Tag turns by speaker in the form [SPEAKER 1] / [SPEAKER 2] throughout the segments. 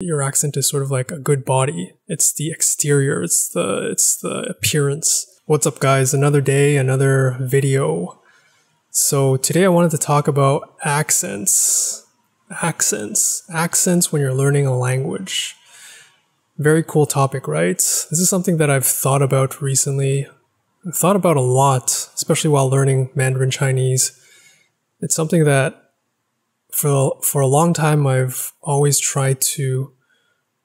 [SPEAKER 1] your accent is sort of like a good body. It's the exterior. It's the it's the appearance. What's up guys? Another day, another video. So today I wanted to talk about accents. Accents. Accents when you're learning a language. Very cool topic, right? This is something that I've thought about recently. I've thought about a lot, especially while learning Mandarin Chinese. It's something that for for a long time I've always tried to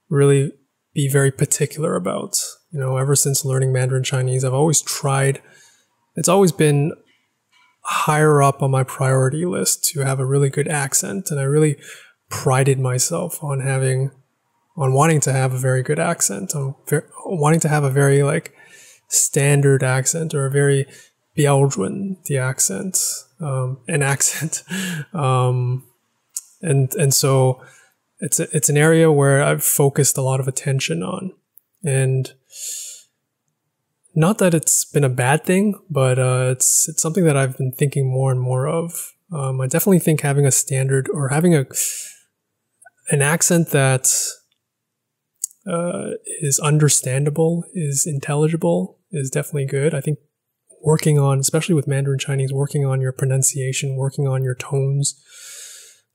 [SPEAKER 1] really be very particular about. You know, ever since learning Mandarin Chinese, I've always tried it's always been higher up on my priority list to have a really good accent and I really prided myself on having on wanting to have a very good accent, on ver- wanting to have a very like standard accent or a very 标准 the accent, um, an accent. Um, and and so it's a, it's an area where I've focused a lot of attention on, and not that it's been a bad thing, but uh, it's it's something that I've been thinking more and more of. Um, I definitely think having a standard or having a an accent that uh, is understandable, is intelligible, is definitely good. I think working on, especially with Mandarin Chinese, working on your pronunciation, working on your tones,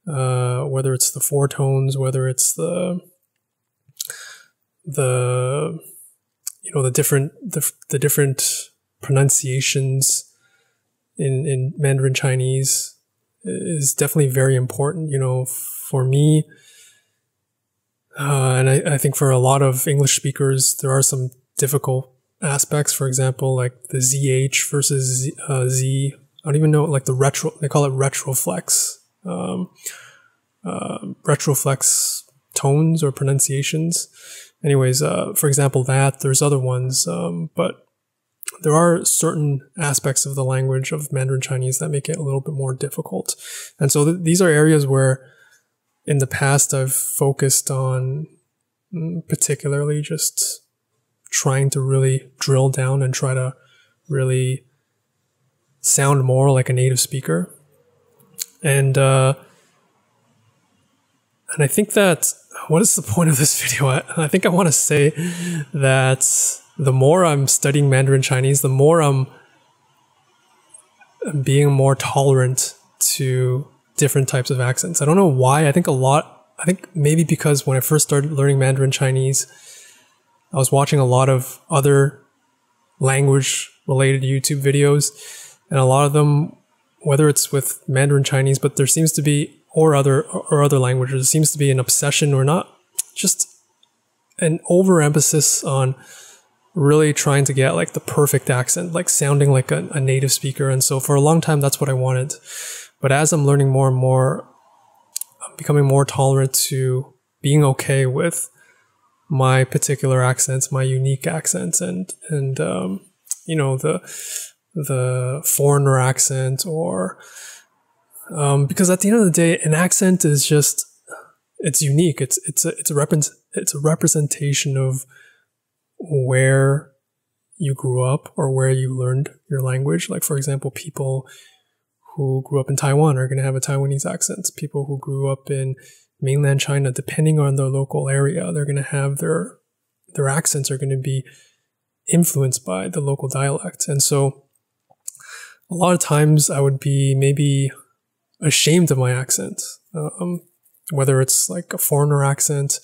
[SPEAKER 1] uh, whether it's the four tones, whether it's the the you know the different the, the different pronunciations in in Mandarin Chinese is definitely very important. You know, for me, uh, and I, I think for a lot of English speakers, there are some difficult aspects. For example, like the ZH versus Z, uh, Z. I don't even know like the retro. They call it retroflex um, uh, retroflex tones or pronunciations. Anyways, uh, for example, that there's other ones, um, but there are certain aspects of the language of Mandarin Chinese that make it a little bit more difficult. And so th- these are areas where in the past I've focused on mm, particularly just trying to really drill down and try to really sound more like a native speaker. And uh, and I think that what is the point of this video? I, I think I want to say that the more I'm studying Mandarin Chinese, the more I'm being more tolerant to different types of accents. I don't know why. I think a lot, I think maybe because when I first started learning Mandarin Chinese, I was watching a lot of other language related YouTube videos, and a lot of them, whether it's with Mandarin Chinese, but there seems to be or other or other languages there seems to be an obsession or not just an overemphasis on really trying to get like the perfect accent like sounding like a, a, native speaker. And so for a long time that's what i wanted. But as i'm learning more and more i'm becoming more tolerant to being okay with my particular accents my unique accents and and um, you know the the foreigner accent or um, because at the end of the day, an accent is just it's unique. It's it's a it's a rep- it's a representation of where you grew up or where you learned your language. Like for example, people who grew up in Taiwan are going to have a Taiwanese accent. People who grew up in mainland China, depending on their local area, they're going to have their their accents are going to be influenced by the local dialect. And so a lot of times I would be maybe ashamed of my accent, um, whether it's like a foreigner accent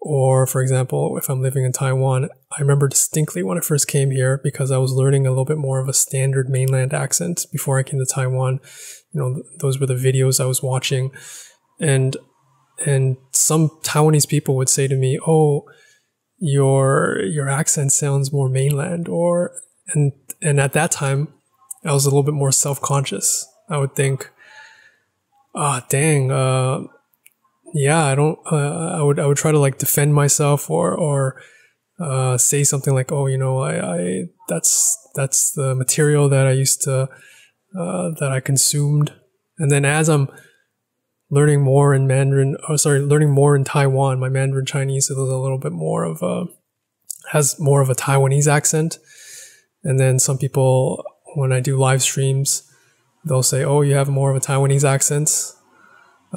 [SPEAKER 1] or, for example, if I'm living in Taiwan. I remember distinctly when I first came here because I was learning a little bit more of a standard mainland accent before I came to Taiwan. You know, those were the videos I was watching, and and some Taiwanese people would say to me, "Oh, your your accent sounds more mainland," or and and at that time, I was a little bit more self conscious. I would think, ah, oh, dang, uh, yeah, I don't, uh, I would, I would try to like defend myself or, or, uh, say something like, oh, you know, I, I, that's, that's the material that I used to, uh, that I consumed. And then as I'm learning more in Mandarin, oh, sorry, learning more in Taiwan, my Mandarin Chinese is a little bit more of a, has more of a Taiwanese accent. And then some people, when I do live streams, they'll say, "Oh, you have more of a Taiwanese accent,"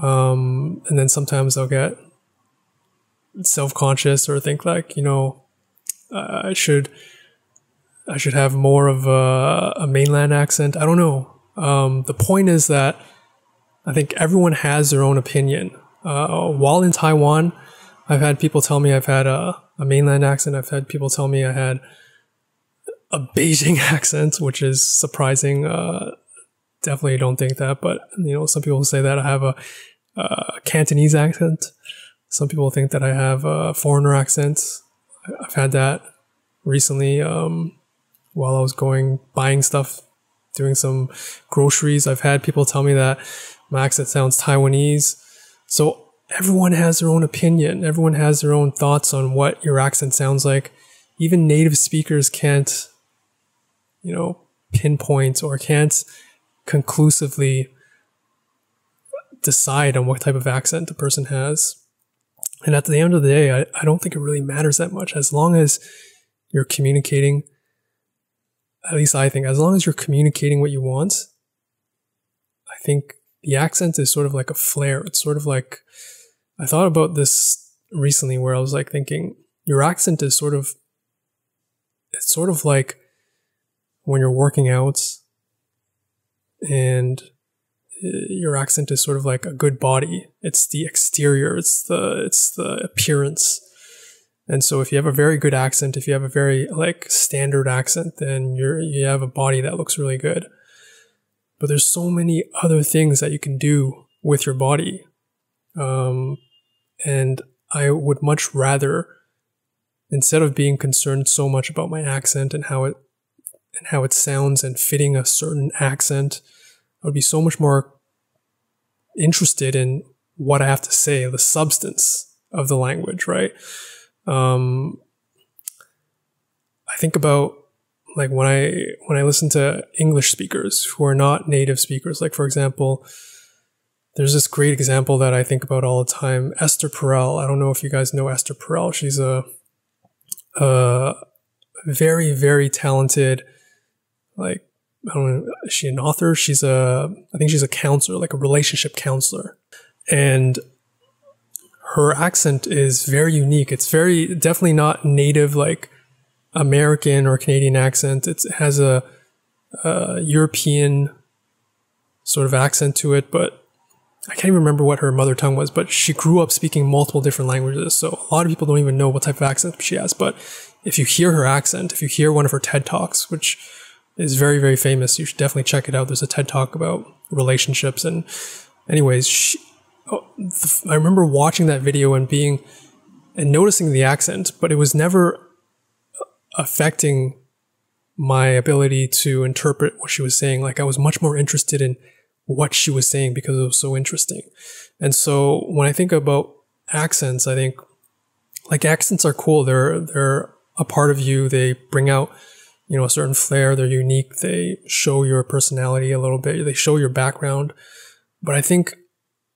[SPEAKER 1] um, and then sometimes they'll get self-conscious or think like, you know, I should, I should have more of a, a mainland accent. I don't know. Um, the point is that I think everyone has their own opinion. Uh, while in Taiwan, I've had people tell me I've had a, a mainland accent. I've had people tell me I had a Beijing accent, which is surprising. Uh, definitely don't think that, but you know, some people say that I have a, a Cantonese accent. Some people think that I have a foreigner accent. I've had that recently um, while I was going buying stuff, doing some groceries. I've had people tell me that my accent sounds Taiwanese. So everyone has their own opinion. Everyone has their own thoughts on what your accent sounds like. Even native speakers can't, you know, pinpoint or can't conclusively decide on what type of accent a person has. And at the end of the day, I, I don't think it really matters that much as long as you're communicating. At least I think, as long as you're communicating what you want, I think the accent is sort of like a flare. It's sort of like, I thought about this recently where I was like thinking, your accent is sort of, it's sort of like when you're working out and your accent is sort of like a good body. It's the exterior. It's the it's the appearance. And so if you have a very good accent, if you have a very like standard accent, then you're you have a body that looks really good. But there's so many other things that you can do with your body. Um, and I would much rather instead of being concerned so much about my accent and how it and how it sounds and fitting a certain accent I would be so much more interested in what I have to say, the substance of the language, right? Um, I think about like when I when I listen to English speakers who are not native speakers, like for example, there's this great example that I think about all the time. Esther Perel. I don't know if you guys know Esther Perel. She's a, a very very talented, like I don't know, is she an author? She's a, I think she's a counselor, like a relationship counselor. And her accent is very unique. It's very, definitely not native, like American or Canadian accent. It's, it has a, a European sort of accent to it, but I can't even remember what her mother tongue was, but she grew up speaking multiple different languages. So a lot of people don't even know what type of accent she has. But if you hear her accent, if you hear one of her TED Talks, which is very, very famous. You should definitely check it out. There's a TED talk about relationships. And, anyways, she, oh, I remember watching that video and being and noticing the accent, but it was never uh, affecting my ability to interpret what she was saying. Like I was much more interested in what she was saying because it was so interesting. And so when I think about accents, I think like accents are cool. They're they're a part of you. They bring out you know, a certain flair. They're unique. They show your personality a little bit. They show your background. But I think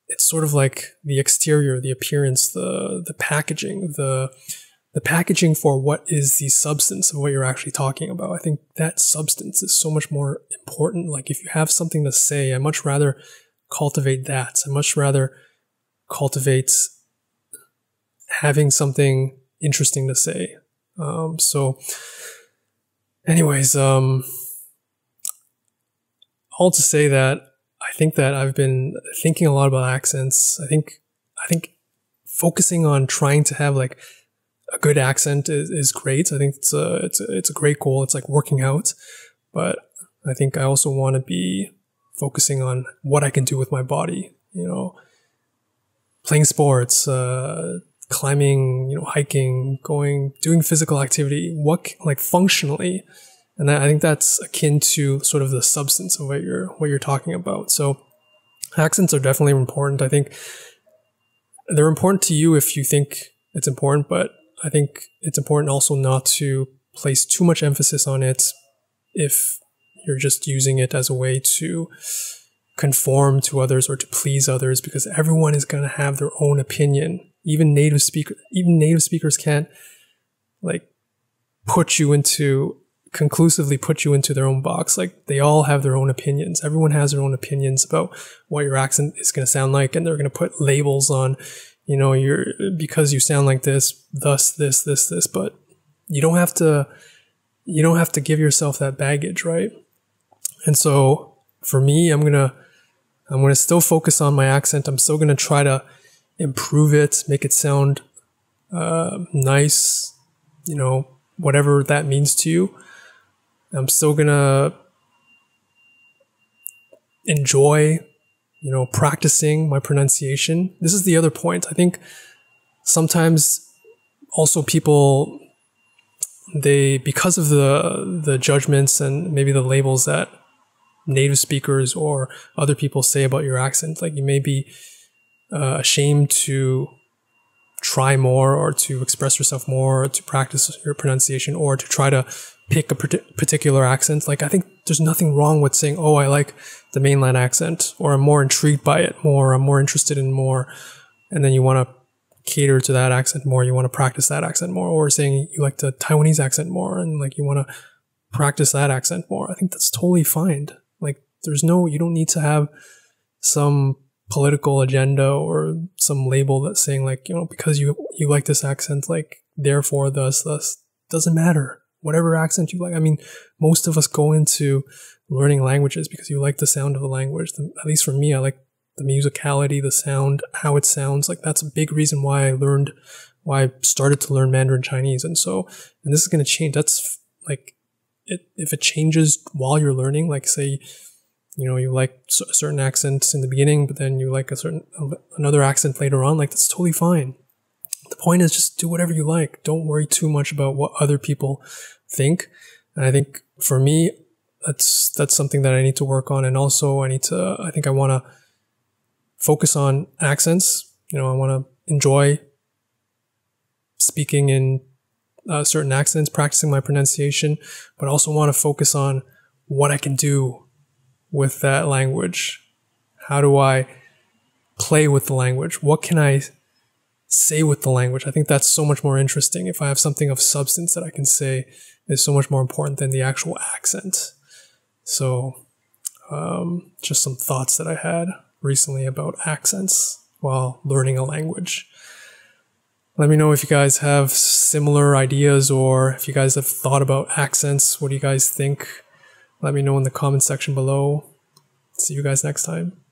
[SPEAKER 1] it's sort of like the exterior, the appearance, the the packaging, the the packaging for what is the substance of what you're actually talking about. I think that substance is so much more important. Like if you have something to say, I much rather cultivate that. I much rather cultivate having something interesting to say. Um, so anyways, um, all to say that I think that I've been thinking a lot about accents. I think, I think focusing on trying to have like a good accent is, is great. I think it's a, it's a, it's a great goal. It's like working out, but I think I also want to be focusing on what I can do with my body, you know, playing sports, uh, climbing, you know, hiking, going, doing physical activity, what, like functionally. And I think that's akin to sort of the substance of what you're, what you're talking about. So accents are definitely important. I think they're important to you if you think it's important, but I think it's important also not to place too much emphasis on it if you're just using it as a way to conform to others or to please others because everyone is going to have their own opinion even native speaker, even native speakers can't like put you into conclusively put you into their own box. Like they all have their own opinions. Everyone has their own opinions about what your accent is going to sound like, and they're going to put labels on you know, you're because you sound like this, thus this, this, this, but you don't have to you don't have to give yourself that baggage, right? And so for me, I'm going to I'm going to still focus on my accent. I'm still going to try to improve it, make it sound uh, nice, you know, whatever that means to you. I'm still to enjoy, you know, practicing my pronunciation. This is the other point. I think sometimes also people they because of the the judgments and maybe the labels that native speakers or other people say about your accent like you may be uh, ashamed to try more or to express yourself more or to practice your pronunciation or to try to pick a particular accent like i think there's nothing wrong with saying oh i like the mainland accent or i'm more intrigued by it more i'm more interested in more and then you want to cater to that accent more, you want to practice that accent more, or saying you like the Taiwanese accent more and like you want to practice that accent more. I think that's totally fine. Like there's no, you don't need to have some political agenda or some label that's saying like, you know, because you, you like this accent, like therefore thus, thus doesn't matter. Whatever accent you like. I mean, most of us go into learning languages because you like the sound of the language. At least for me, I like the musicality, the sound, how it sounds. Like that's a big reason why I learned, why I started to learn Mandarin Chinese. And so, and this is going to change. That's like, it, if it changes while you're learning, like say, you know, you like a certain accents in the beginning, but then you like a certain, another accent later on, like that's totally fine. The point is just do whatever you like. Don't worry too much about what other people think. And I think for me, that's, that's something that I need to work on. And also I need to, I think I want to, focus on accents. You know, I want to enjoy speaking in uh, certain accents, practicing my pronunciation, but also want to focus on what I can do with that language. How do I play with the language? What can I say with the language? I think that's so much more interesting. If I have something of substance that I can say is so much more important than the actual accent. So, um, just some thoughts that I had recently about accents while learning a language. Let me know if you guys have similar ideas or if you guys have thought about accents. What do you guys think? Let me know in the comment section below. See you guys next time.